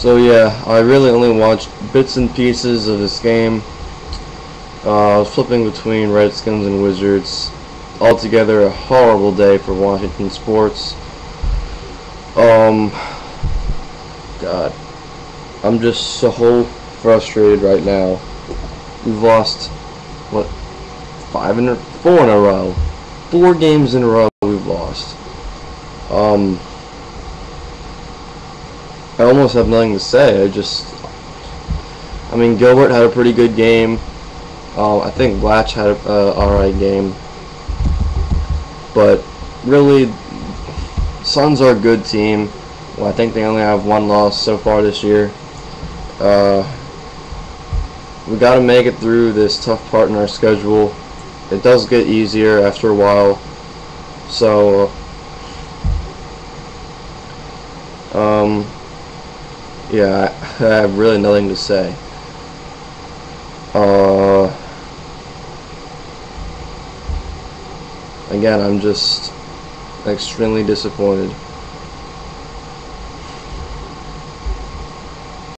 So yeah, I really only watched bits and pieces of this game. Uh, I was flipping between Redskins and Wizards. Altogether, a horrible day for Washington sports. Um, God, I'm just so frustrated right now. We've lost what five in a, four in a row, four games in a row we've lost. Um, I almost have nothing to say. I just, I mean, Gilbert had a pretty good game. Uh, I think Blatch had a uh, alright game, but really, Suns are a good team. Well, I think they only have one loss so far this year. Uh, we got to make it through this tough part in our schedule. It does get easier after a while, so um, yeah, I have really nothing to say. Uh, again, I'm just extremely disappointed.